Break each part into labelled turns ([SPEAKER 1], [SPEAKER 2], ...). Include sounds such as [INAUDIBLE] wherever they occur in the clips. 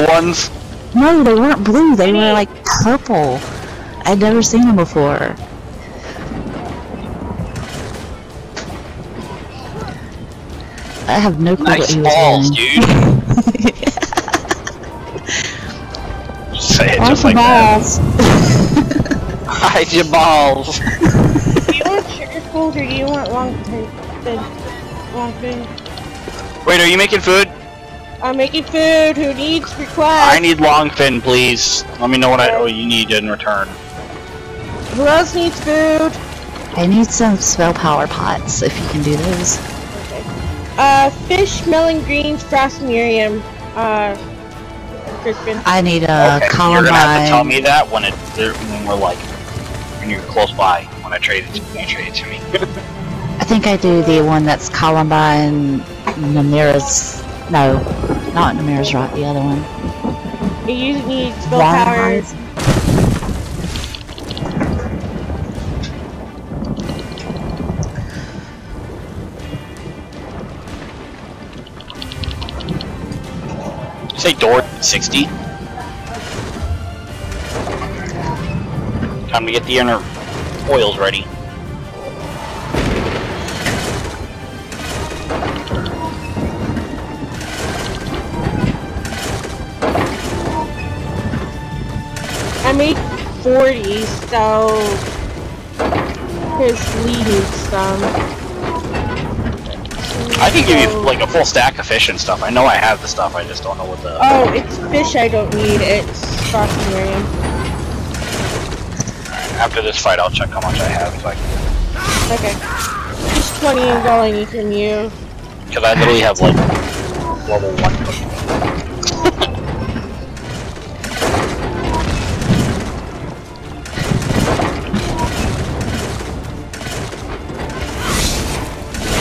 [SPEAKER 1] blue ones?
[SPEAKER 2] No, they weren't blue. They were like purple. I'd never seen them before. I have no clue what
[SPEAKER 1] Nice
[SPEAKER 2] he was
[SPEAKER 1] balls,
[SPEAKER 2] wearing.
[SPEAKER 1] dude. [LAUGHS] Say it just
[SPEAKER 2] Awesome
[SPEAKER 1] like that.
[SPEAKER 2] balls. [LAUGHS]
[SPEAKER 1] Hide your balls.
[SPEAKER 3] Do you want sugar skulls or do you want long the long fin?
[SPEAKER 1] Wait, are you making food?
[SPEAKER 3] I'm making food. Who needs request?
[SPEAKER 1] I need long fin, please. Let me know what I what you need in return.
[SPEAKER 3] Who else needs food?
[SPEAKER 2] I need some spell power pots if you can do those.
[SPEAKER 3] Okay. Uh, fish, melon greens, frost Mirriam. Uh, Crispin.
[SPEAKER 2] I need a
[SPEAKER 1] okay, you're gonna have to tell me that when it when we're like when you're close by when I trade it when you trade it to me.
[SPEAKER 2] I think I do the one that's columbine, Namira's. No, not Namira's rot. The other one.
[SPEAKER 3] You need spell
[SPEAKER 2] Wrong
[SPEAKER 3] power.
[SPEAKER 1] Say door 60. Time to get the inner oils ready.
[SPEAKER 3] Made 40, so Chris Lee needs some.
[SPEAKER 1] I can give you like a full stack of fish and stuff. I know I have the stuff. I just don't know what the.
[SPEAKER 3] Oh, it's fish I don't need. It's frost Mirriam.
[SPEAKER 1] After this fight, I'll check how much I have. If I can.
[SPEAKER 3] Okay. Just 20 is all I need from you.
[SPEAKER 1] Because I literally have like level one cooking.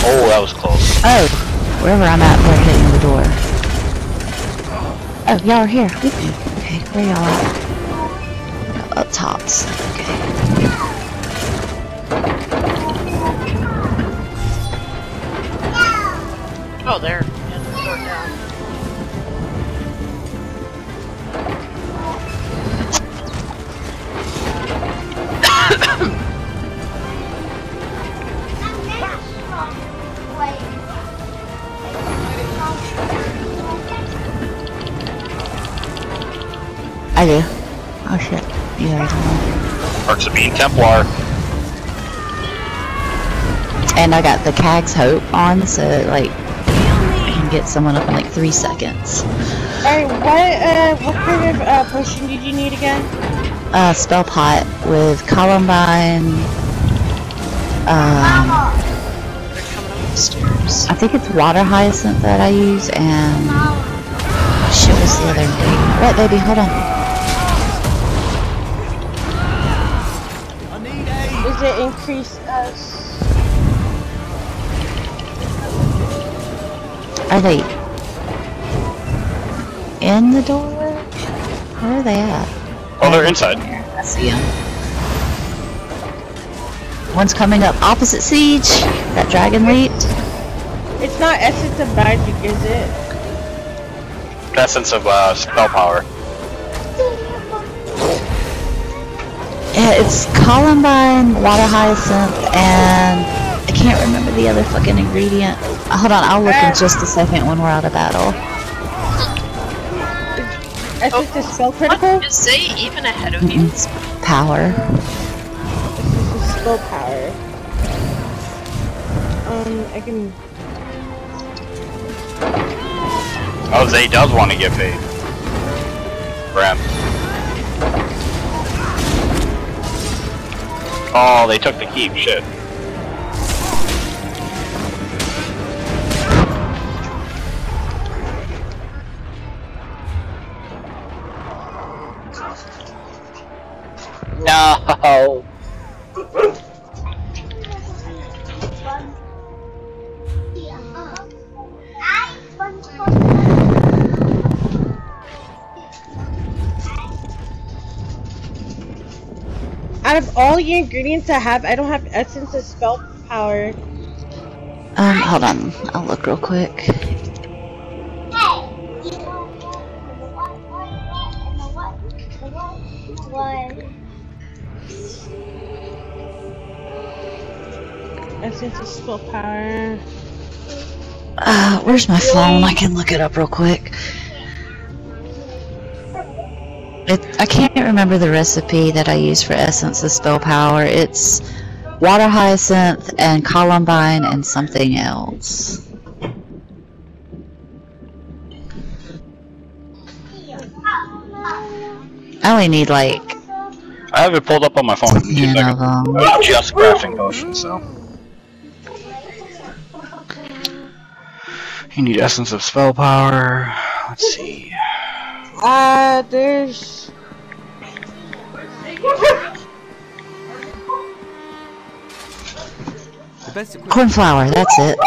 [SPEAKER 1] Oh, that was close.
[SPEAKER 2] Oh, wherever I'm at, we're hitting the door. Oh, y'all are here with me. Okay, where y'all at? Up tops. Okay.
[SPEAKER 4] Oh, there. Yeah, the door down. [COUGHS] [COUGHS]
[SPEAKER 2] I do. Oh shit. You guys know.
[SPEAKER 1] Perks of being Templar.
[SPEAKER 2] And I got the Cag's Hope on, so like I can get someone up in like three seconds.
[SPEAKER 3] Alright, what, uh, what kind of, uh, potion did you need again?
[SPEAKER 2] Uh, spell pot with Columbine. Um,
[SPEAKER 4] They're coming up the stairs.
[SPEAKER 2] I think it's Water Hyacinth that I use, and shit, what's the other name? What, baby? Hold on.
[SPEAKER 3] Increase, uh, s-
[SPEAKER 2] Are they in the door? Where are they at?
[SPEAKER 1] Oh, they're inside.
[SPEAKER 2] I see them. One's coming up opposite siege. That dragon leaped.
[SPEAKER 3] it's not Essence of Magic, is it?
[SPEAKER 1] Essence of uh, spell power.
[SPEAKER 2] It's Columbine, Water Hyacinth, and I can't remember the other fucking ingredient. Uh, hold on, I'll look in just a second when we're out of battle.
[SPEAKER 3] Essence is spell critical?
[SPEAKER 4] What? Is they even ahead of you?
[SPEAKER 2] It's power.
[SPEAKER 3] This is spell power. Um, I can.
[SPEAKER 1] Oh, Zay does want to get paid. Bram. Oh, they took the keep. Shit.
[SPEAKER 3] Out of all the ingredients I have, I don't have Essence of spell power.
[SPEAKER 2] Um, hold on. I'll look real quick.
[SPEAKER 3] Essence of spell power.
[SPEAKER 2] Uh, where's my phone? I can look it up real quick. It, I can't remember the recipe that I use for Essence of Spell Power. It's Water Hyacinth and Columbine and something else. I only need like
[SPEAKER 1] I have it pulled up on my phone.
[SPEAKER 2] 10 of them.
[SPEAKER 1] I'm just crafting potions, so. You need essence of spell power. Let's see.
[SPEAKER 3] Uh, there's.
[SPEAKER 5] The best
[SPEAKER 2] Cornflower, that's it.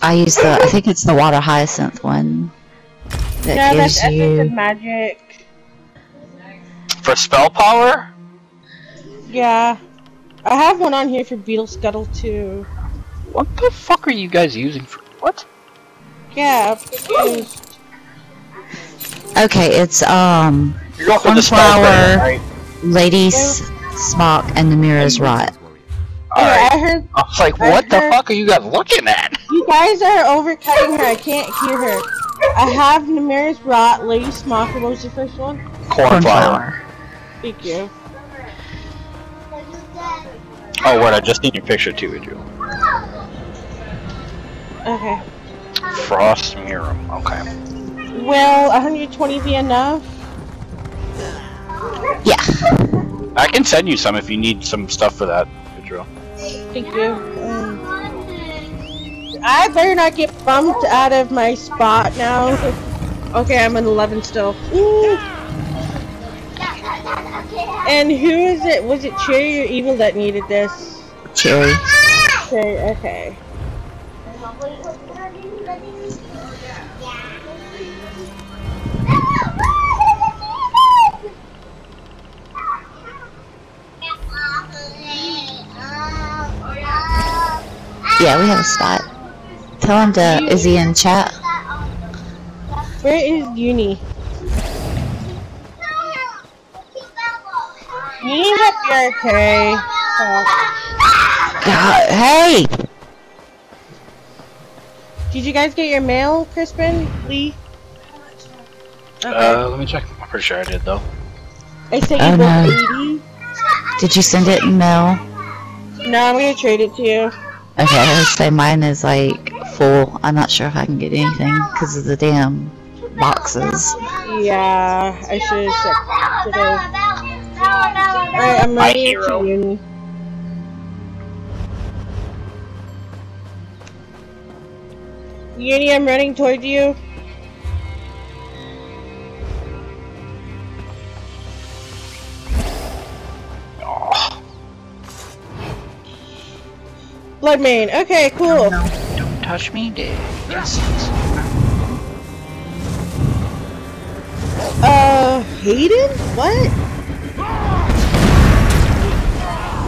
[SPEAKER 2] I use the, I think it's the water hyacinth one that
[SPEAKER 3] yeah,
[SPEAKER 2] gives
[SPEAKER 3] that's essence of magic.
[SPEAKER 1] For spell power?
[SPEAKER 3] Yeah. I have one on here for Beetle Scuttle too.
[SPEAKER 1] What the fuck are you guys using for what?
[SPEAKER 3] Yeah, I'm confused.
[SPEAKER 2] Okay, it's um,
[SPEAKER 1] You're going for the spell
[SPEAKER 2] Cornflower.
[SPEAKER 1] thing, right?
[SPEAKER 2] Lady's Smock and Namira's Rot.
[SPEAKER 3] Yeah,
[SPEAKER 1] Alright.
[SPEAKER 3] I heard
[SPEAKER 1] I was like,
[SPEAKER 3] I
[SPEAKER 1] what the fuck are you guys looking at? [LAUGHS]
[SPEAKER 3] you guys are overcutting her. I can't hear her. I have Namira's Rot, Lady Smocker. What was the first one?
[SPEAKER 1] Cornflower.
[SPEAKER 3] Thank you.
[SPEAKER 1] Oh, wait, I just need your picture too, Adriel.
[SPEAKER 3] Okay.
[SPEAKER 1] Frost Mirriam, okay.
[SPEAKER 3] Will 120 be enough?
[SPEAKER 2] Yeah.
[SPEAKER 1] I can send you some if you need some stuff for that, Adriel.
[SPEAKER 3] Thank you. Um, I better not get bumped out of my spot now. Okay, I'm an 11 still. Ooh. And who is it? Was it Cherry or Evil that needed this?
[SPEAKER 2] Cherry.
[SPEAKER 3] Cherry, okay.
[SPEAKER 2] Yeah, we have a spot. Tell him to. Is he in chat?
[SPEAKER 3] Where is Uni? Uni's up here, okay.
[SPEAKER 2] God, hey!
[SPEAKER 3] Did you guys get your mail, Crispin? Lee? Okay.
[SPEAKER 1] Uh, let me check. I'm pretty sure I did though.
[SPEAKER 3] I sent
[SPEAKER 2] oh, no.
[SPEAKER 3] 80.
[SPEAKER 2] Did you send it in mail?
[SPEAKER 3] No, I'm gonna trade it to you.
[SPEAKER 2] Okay, I would say mine is like full. I'm not sure if I can get anything because of the damn boxes.
[SPEAKER 3] Yeah, I should have checked today. Alright, I'm ready
[SPEAKER 1] hero.
[SPEAKER 3] to uni. Uni, I'm running towards you.
[SPEAKER 1] Oh,
[SPEAKER 3] Blood main. Okay, cool.
[SPEAKER 1] don't touch me, dude. Yes.
[SPEAKER 3] Uh, Hayden? What?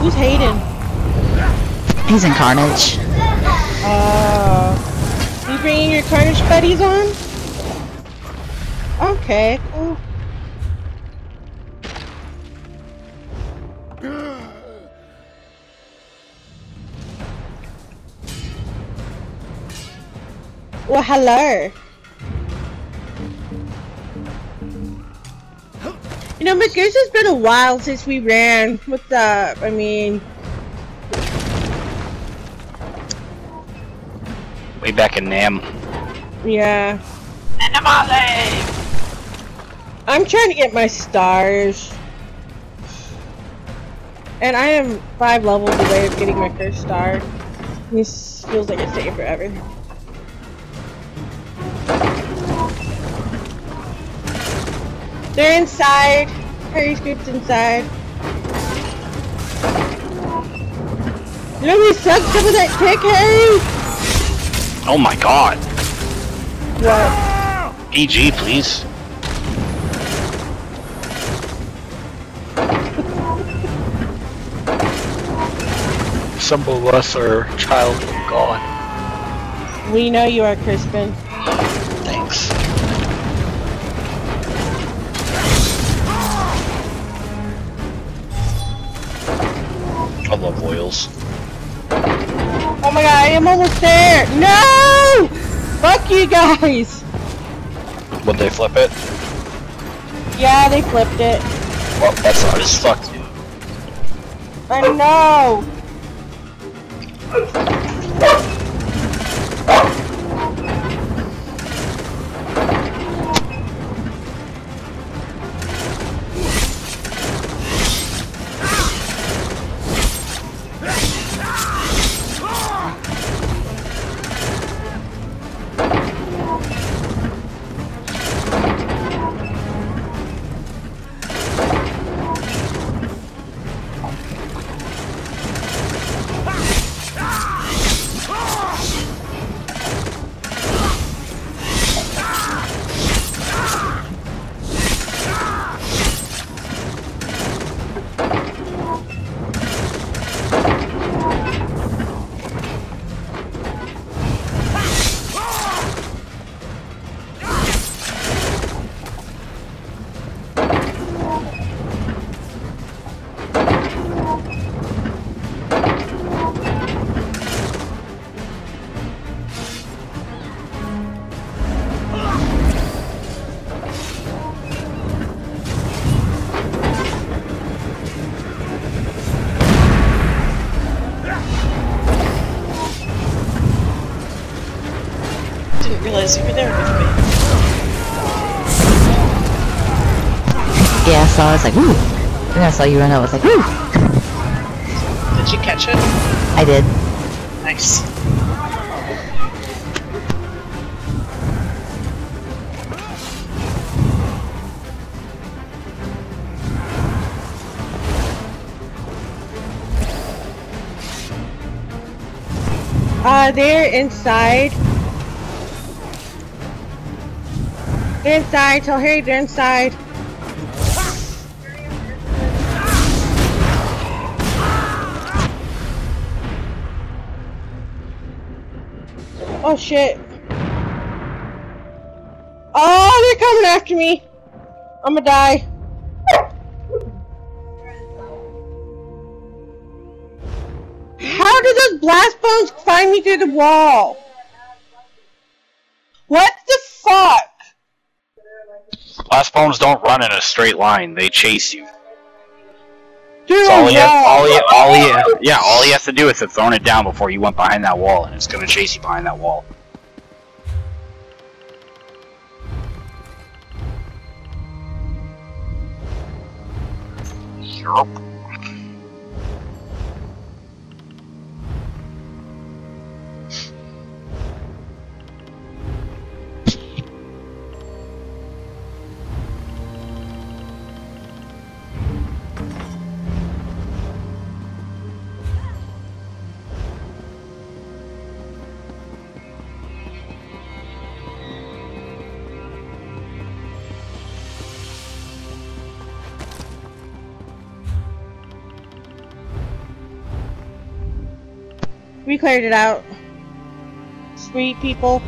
[SPEAKER 3] Who's Hayden?
[SPEAKER 2] He's in Carnage.
[SPEAKER 3] Bringing your Carnage buddies on? Okay, cool. Well, hello. You know, it's just been a while since we ran. What's up? I mean,
[SPEAKER 1] Way back in Nam.
[SPEAKER 3] yeah. I'm trying to get my stars. And I am five levels away of getting my first star. This feels like it's taking forever. They're inside. Harry's group's inside. You know we sucked some of that kick, Harry?
[SPEAKER 1] Oh my god.
[SPEAKER 3] What?
[SPEAKER 1] PG, please. Some of us are child of God.
[SPEAKER 3] We know you are Crispin.
[SPEAKER 1] Thanks. I love oils.
[SPEAKER 3] Oh my god, I am almost there! No! Fuck you guys!
[SPEAKER 1] Would they flip it?
[SPEAKER 3] Yeah, they flipped it.
[SPEAKER 1] Well, that's hard as fucked. dude.
[SPEAKER 3] I know!
[SPEAKER 4] Realize you were there with me.
[SPEAKER 2] Yeah, so I was like, woo! And I saw you run out, I was like, woo!
[SPEAKER 4] Did you catch it?
[SPEAKER 2] I did.
[SPEAKER 4] Nice.
[SPEAKER 3] Uh, they're inside. Inside. Tell Harry they're inside. Oh shit. Oh, they're coming after me. I'm gonna die. How did those blast bones find me through the wall? What the fuck?
[SPEAKER 1] Blast bones don't run in a straight line; they chase you.
[SPEAKER 3] Dude,
[SPEAKER 1] So all you, have,
[SPEAKER 3] no.
[SPEAKER 1] all you, all you, yeah, all you have to do is have thrown it down before you went behind that wall, and it's gonna chase you behind that wall. Yup.
[SPEAKER 3] We cleared it out. Sweet people.